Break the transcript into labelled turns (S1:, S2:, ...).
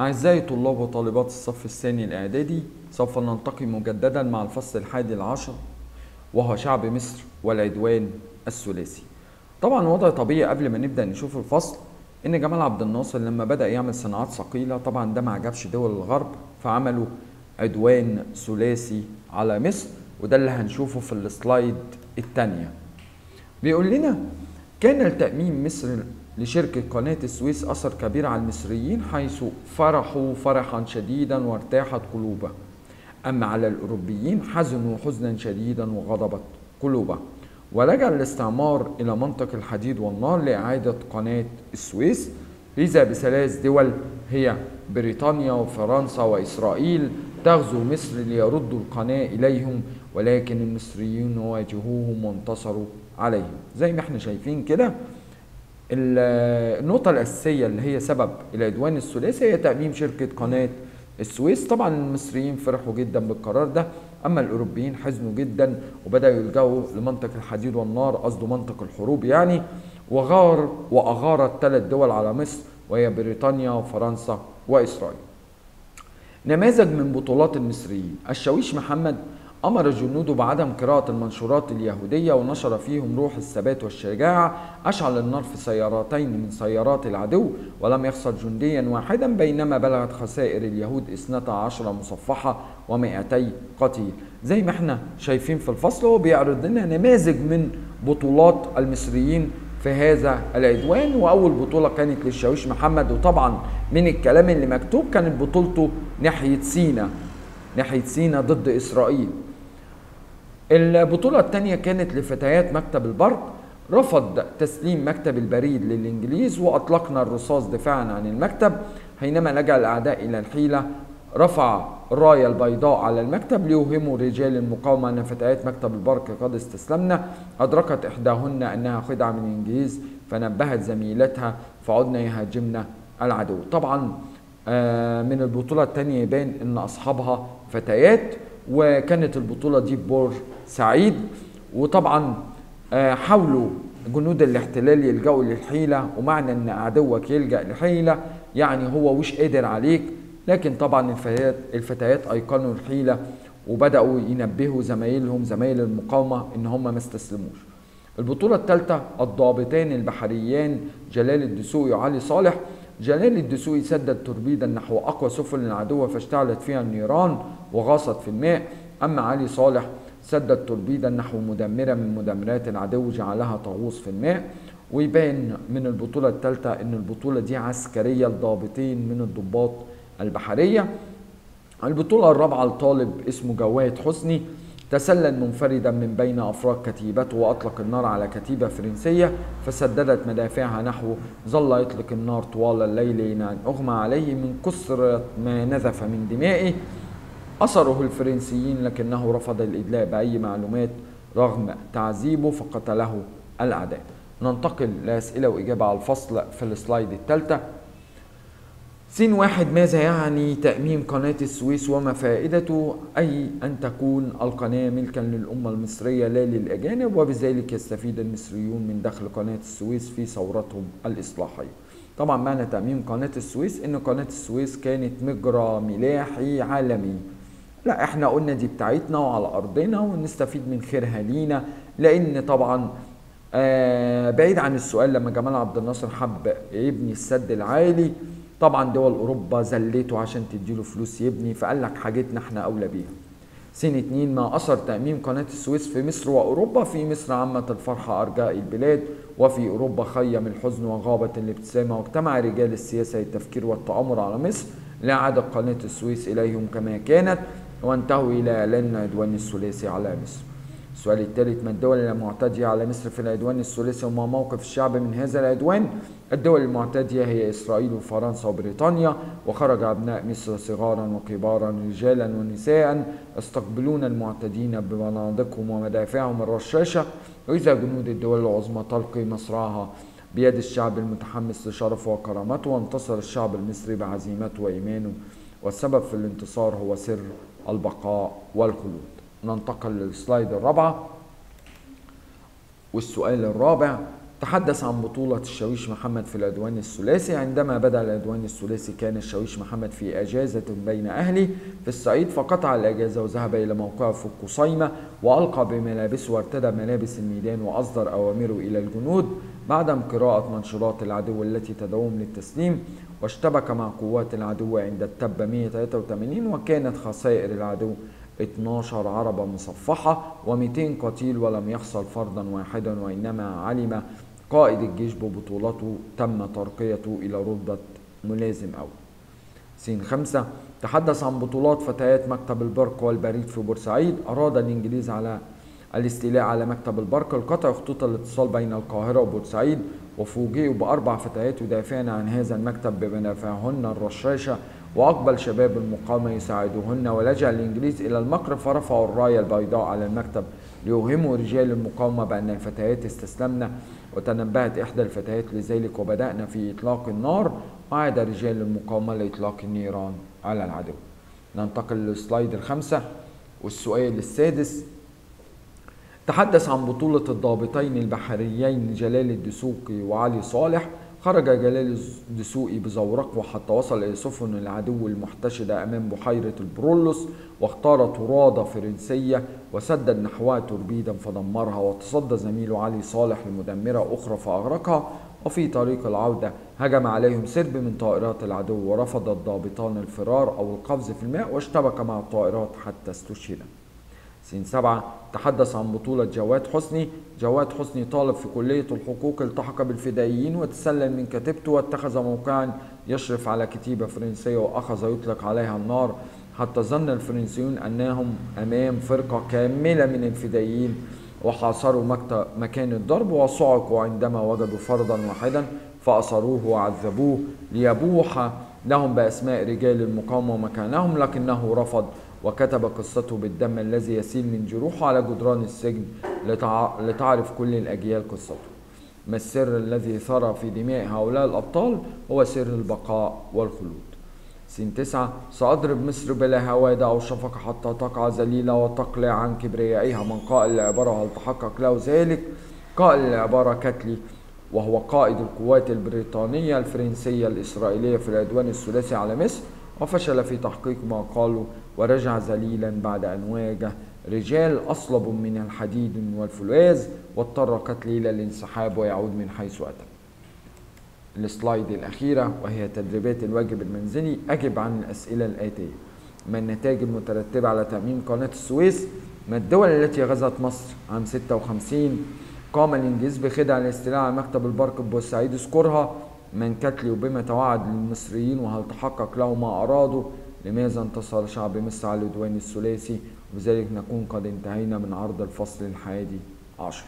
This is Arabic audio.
S1: أعزائي طلاب وطالبات الصف الثاني الإعدادي سوف نلتقي مجددا مع الفصل الحادي العشر وهو شعب مصر والعدوان الثلاثي. طبعا وضع طبيعي قبل ما نبدأ نشوف الفصل إن جمال عبد الناصر لما بدأ يعمل صناعات ثقيلة طبعا ده ما عجبش دول الغرب فعملوا عدوان ثلاثي على مصر وده اللي هنشوفه في السلايد الثانية بيقول لنا كان لتأميم مصر لشركة قناة السويس أثر كبير على المصريين حيث فرحوا فرحا شديدا وارتاحت قلوبهم أما على الأوروبيين حزنوا حزنا شديدا وغضبت قلوبهم ولجأ الاستعمار إلى منطق الحديد والنار لإعادة قناة السويس لذا بثلاث دول هي بريطانيا وفرنسا وإسرائيل تغزو مصر ليردوا القناة إليهم ولكن المصريون واجهوهم وانتصروا عليهم. زي ما إحنا شايفين كده النقطة الأساسية اللي هي سبب العدوان الثلاثي هي تأميم شركة قناة السويس. طبعا المصريين فرحوا جدا بالقرار ده أما الأوروبيين حزنوا جدا وبدأوا يلجأوا لمنطق الحديد والنار قصده منطق الحروب يعني وغار وأغارت ثلاث دول على مصر وهي بريطانيا وفرنسا وإسرائيل. نماذج من بطولات المصريين. الشاويش محمد أمر جنوده بعدم قراءة المنشورات اليهودية ونشر فيهم روح الثبات والشجاعة أشعل النار في سيارتين من سيارات العدو ولم يخسر جنديا واحدا بينما بلغت خسائر اليهود 12 مصفحة و200 قتيل. زي ما إحنا شايفين في الفصل هو بيعرض لنا نماذج من بطولات المصريين في هذا العدوان وأول بطولة كانت للشاويش محمد. وطبعا من الكلام اللي مكتوب كانت بطولته ناحية سينا ناحية سينا ضد إسرائيل. البطولة الثانية كانت لفتيات مكتب البرق رفض تسليم مكتب البريد للإنجليز وأطلقنا الرصاص دفاعا عن المكتب. حينما لجأ الأعداء إلى الحيلة رفع الراية البيضاء على المكتب ليوهموا رجال المقاومة أن فتيات مكتب البرق قد استسلمنا. أدركت إحداهن أنها خدعة من الإنجليز فنبهت زميلتها فعدنا يهاجمنا العدو. طبعا من البطولة الثانية يبان أن أصحابها فتيات وكانت البطولة دي بور سعيد. وطبعا حاولوا جنود الاحتلال يلجأوا للحيلة ومعنى إن عدوك يلجأ لحيلة يعني هو وش قادر عليك. لكن طبعا الفتيات الفتيات أيقنوا الحيلة وبدأوا ينبهوا زمايلهم زمايل المقاومة إن هم ما استسلموش. البطولة الثالثة الضابطان البحريان جلال الدسوقي وعلي صالح. جلال الدسوقي سدد توربيدا نحو أقوى سفن العدو فاشتعلت فيها النيران. وغاصت في الماء. أما علي صالح سدد توربيدا نحو مدمرة من مدمرات العدو جعلها تغوص في الماء. ويبان من البطولة الثالثة أن البطولة دي عسكرية لضابطين من الضباط البحرية. البطولة الرابعة لطالب اسمه جواد حسني تسلل منفردا من بين افراد كتيبته وأطلق النار على كتيبة فرنسية فسددت مدافعها نحوه ظل يطلق النار طوال الليل إلى ان أغمى عليه من كثر ما نزف من دمائه. أثره الفرنسيين لكنه رفض الإدلاء بأي معلومات رغم تعذيبه فقتله الأعداء. ننتقل لأسئلة وإجابة على الفصل في السلايد الثالثة. سين واحد ماذا يعني تأميم قناة السويس وما فائدته؟ أي أن تكون القناة ملكا للأمة المصرية لا للأجانب وبذلك يستفيد المصريون من دخل قناة السويس في ثورتهم الإصلاحية. طبعا معنى تأميم قناة السويس أن قناة السويس كانت مجرى ملاحي عالمي. لا إحنا قلنا دي بتاعتنا وعلى أرضنا ونستفيد من خيرها لينا لأن طبعا آه بعيد عن السؤال لما جمال عبد الناصر حب يبني السد العالي طبعا دول أوروبا زلته عشان تديله فلوس يبني فقال لك حاجتنا إحنا أولى بيها. سنة اتنين ما أثر تأميم قناة السويس في مصر وأوروبا في مصر عامة الفرحة أرجاء البلاد وفي أوروبا خيم الحزن وغابت الابتسامة واجتمع رجال السياسة للتفكير والتآمر على مصر لإعادة قناة السويس إليهم كما كانت. وانتهوا إلى اعلان العدوان الثلاثي على مصر السؤال الثالث ما الدول المعتدية على مصر في العدوان الثلاثي وما موقف الشعب من هذا العدوان؟ الدول المعتدية هي إسرائيل وفرنسا وبريطانيا وخرج أبناء مصر صغارا وكبارا رجالا ونساء يستقبلون المعتدين بمناطقهم ومدافعهم الرشاشة وإذا جنود الدول العظمى تلقي مصرعها بيد الشعب المتحمس لشرفه وكرامته وانتصر الشعب المصري بعزيمته وإيمانه والسبب في الانتصار هو سر البقاء والخلود. ننتقل للسلايد الرابعة والسؤال الرابع تحدث عن بطولة الشاويش محمد في العدوان الثلاثي. عندما بدأ العدوان الثلاثي كان الشاويش محمد في أجازة بين أهله في الصعيد فقطع الأجازة وذهب إلى موقعه في القصيمة وألقى بملابسه وارتدى ملابس الميدان وأصدر أوامره إلى الجنود بعدم قراءة منشورات العدو التي تدعوهم للتسليم. واشتبك مع قوات العدو عند التبة 183 وكانت خسائر العدو 12 عربة مصفحة و200 قتيل ولم يخسر فردا واحدا وإنما علم قائد الجيش ببطولته تم ترقيته إلى رتبة ملازم أول. سين خمسة تحدث عن بطولات فتيات مكتب البرق والبريد في بورسعيد أراد الإنجليز على الاستيلاء على مكتب البرق لقطع خطوط الاتصال بين القاهرة وبورسعيد وفوجئوا بأربع فتيات يدافعن عن هذا المكتب بمنافعهن الرشاشة وأقبل شباب المقاومة يساعدوهن ولجأ الإنجليز إلى المكر فرفعوا الراية البيضاء على المكتب ليوهموا رجال المقاومة بأن الفتيات استسلمن. وتنبهت إحدى الفتيات لذلك وبدأنا في إطلاق النار وعاد رجال المقاومة لإطلاق النيران على العدو. ننتقل للسلايد الخامسة والسؤال السادس. تحدث عن بطولة الضابطين البحريين جلال الدسوقي وعلي صالح خرج جلال الدسوقي بزورق وحتى وصل إلى سفن العدو المحتشدة أمام بحيرة البرولوس واختار طرادة فرنسية وسدد نحوها توربيدا فدمرها وتصدى زميله علي صالح لمدمرة أخرى فأغرقها وفي طريق العودة هجم عليهم سرب من طائرات العدو ورفض الضابطان الفرار أو القفز في الماء واشتبك مع الطائرات حتى استشهدا سين سبعة تحدث عن بطولة جواد حسني. جواد حسني طالب في كلية الحقوق التحق بالفدائيين وتسلل من كتيبته واتخذ موقعا يشرف على كتيبة فرنسية وأخذ يطلق عليها النار. حتى ظن الفرنسيون أنهم أمام فرقة كاملة من الفدائيين وحاصروا مكان الضرب وصعقوا عندما وجدوا فردا واحدا فأسروه وعذبوه ليبوح لهم بأسماء رجال المقاومة ومكانهم لكنه رفض وكتب قصته بالدم الذي يسيل من جروحه على جدران السجن لتعرف كل الأجيال قصته. ما السر الذي ثرى في دماء هؤلاء الأبطال؟ هو سر البقاء والخلود. سين تسعة سأضرب مصر بلا هوادة أو شفقة حتى تقع ذليلة وتقلع عن كبريائها. من قائل العبارة هل تحقق له ذلك؟ قائل العبارة كتلي وهو قائد القوات البريطانية الفرنسية الإسرائيلية في العدوان الثلاثي على مصر. وفشل في تحقيق ما قالوا ورجع ذليلا بعد أن واجه رجال أصلب من الحديد والفولاذ واضطر قتل إلى الانسحاب ويعود من حيث أتى. السلايد الأخيرة وهي تدريبات الواجب المنزلي أجب عن الأسئلة الآتية. ما النتائج المترتبة على تأمين قناة السويس؟ ما الدول التي غزت مصر؟ عام 56 قام الإنجليز بخدع الاستيلاء على مكتب البرق بورسعيد اذكرها من كتل وبما توعد للمصريين وهل تحقق له ما أرادوا لماذا انتصر شعب مصر على العدوان الثلاثي؟ وبذلك نكون قد انتهينا من عرض الفصل الحادي عشر.